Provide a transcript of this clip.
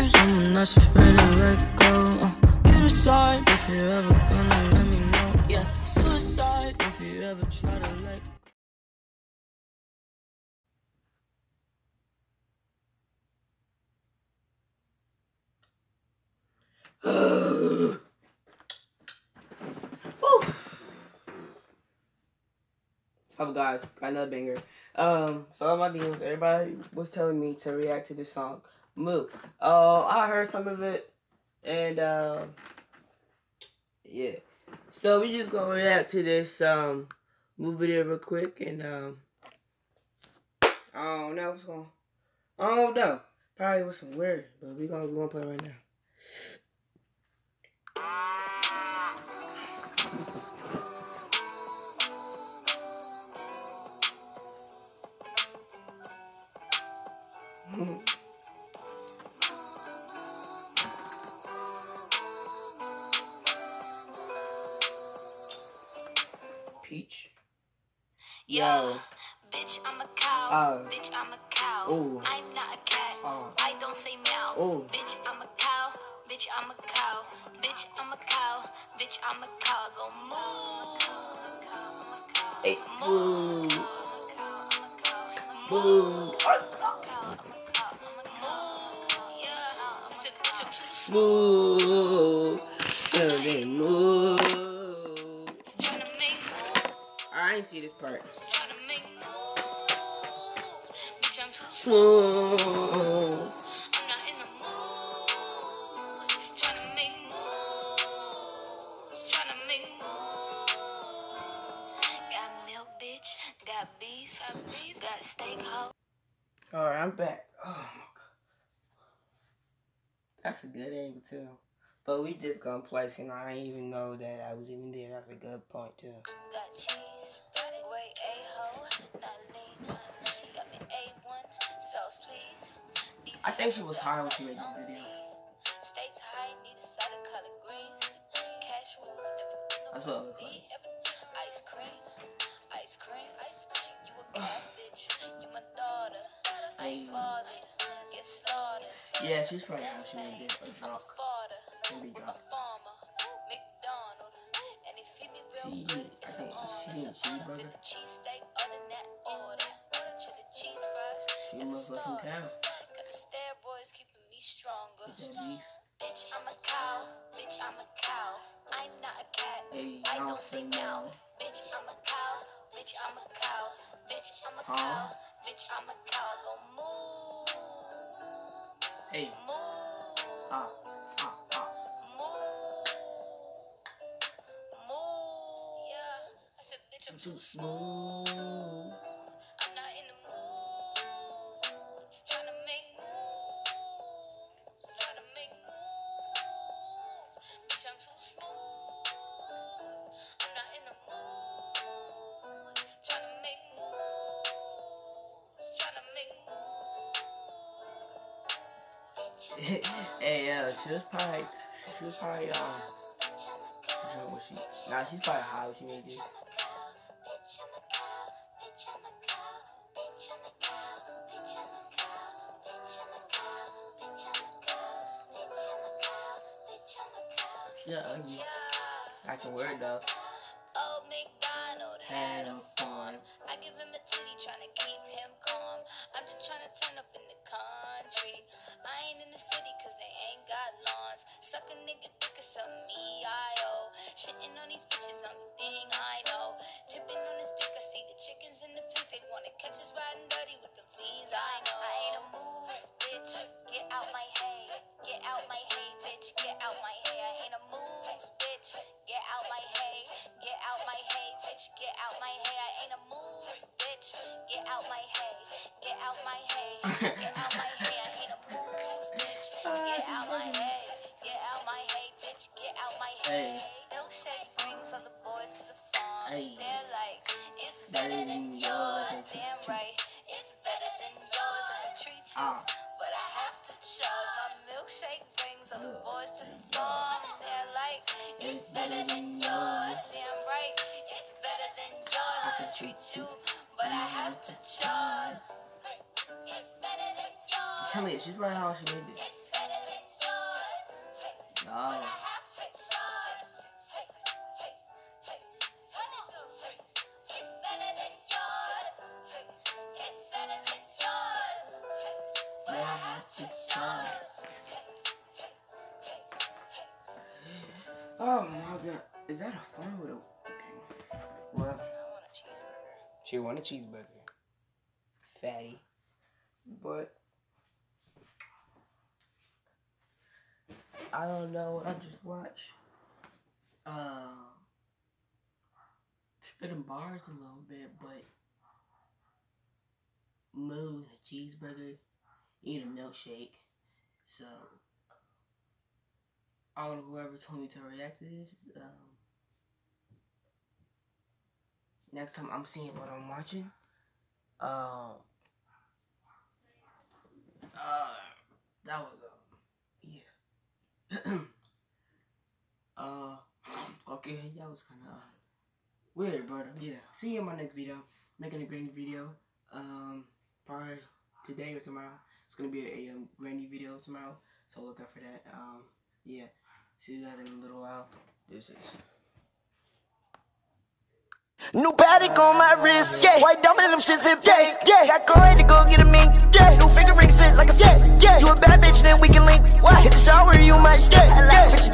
not afraid to let go. Uh, you decide if you're ever gonna let me know. Yeah, suicide if you ever try to let go. What's up, guys? Got another banger. Um, so all my DMs, everybody was telling me to react to this song, "Moo." Uh, I heard some of it, and uh, yeah. So we just gonna react to this um Moo video real quick, and um, I don't know what's going. I don't know. Probably with some words, but we gonna we gonna play right now. Peach. Yo, bitch, I'm a cow. Oh. bitch, I'm a cow. Ooh. I'm not a cat. Oh. I don't say meow. Ooh. Bitch, I'm a cow. Bitch, I'm a cow. Bitch, I'm a cow. Bitch, I'm a cow. Go moo. Hey, boo. Boo. Smooth. Really moo. Bitch. Got beef. Got steak, hoe. Alright, I'm back. Oh my god. That's a good angle too. But we just gonna place and I didn't even know that I was even there. That's a good point too. Got cheese. Great A-ho. Not lean. Got me A1. Sauce, please. These I think she was high when she made this video. me. States high, need a side of collard greens. Cash rules, everything That's what it looks like. Ice cream. Ice cream. Ice cream. You a bitch. You my daughter. I ain't bothered. Yeah, she's probably how she made it a drunk. Father. Maybe A drunk. farmer. McDonald. And they feed me real She- good. I think an honor. she didn't cheeseburger. Fit the cheesesteak, other than that order. Chili cheese fries. She It's a must love some cow. Got the steroids keeping me stronger. Get that beef. Bitch, I'm a cow. Bitch, I'm a cow. I'm not a cat. Hey, I I don't say meow. Bitch, I'm a cow. Bitch, I'm a cow. Bitch, I'm a cow. Bitch, I'm a cow. Go moo. Hey, Moo. ah. Make moves. hey, uh, she was probably, she was probably, um, drunk when she, nah, she's probably high when she made this. She not ugly. I can wear it though. Old McDonald had a farm. I give him a titty tryna keep him calm. I'm just tryna turn up in the country. I ain't in the city cause they ain't got lawns. Suck a nigga dick or something E-I-O. Shitting on these bitches, only thing I know. Tipping on his dick, I see the chickens in the pigs. They wanna catch us riding dirty with the fiends, I know. I out my hay. Get out my hay. Get out my hay. I ain't a moose, bitch. Get out my hay. Get out my hay, bitch. Get out my hay. Milkshake brings all the boys to the farm. They're like, it's better than yours. Damn right. It's better than yours. I treat you. Ah. But I have to charge. My milkshake brings all the boys to the farm. They're like, it's better than yours. Damn right. It's better than yours. I treat you. But I have to charge. It's better than yours. Tell me, she's probably how she made this. It's better than yours. Oh. May I have to charge? Oh my god. Is that a phone with a. Okay. Well, she want a cheeseburger. Fatty. But. I don't know I just watched. Uh. Spitting bars a little bit, but. Moo, a cheeseburger, eat a milkshake. So. I don't know whoever told me to react to this. Um, next time I'm seeing what I'm watching. Um. Uh, that was um, yeah. uh, okay, that was kind of weird, but um, yeah. See you in my next video. Making a granny video. Um, probably today or tomorrow. It's gonna be a, a um, granny video tomorrow, so look out for that. Um, yeah. See you guys in a little while. This is. New Patek on my wrist, yeah. White diamond in them shits if yeah, yeah. Got coin to go get a mink, yeah. New finger ring sit like a yeah, yeah. You a bad bitch, then we can link. Why? Hit the shower, you might stay. Yeah. Bitches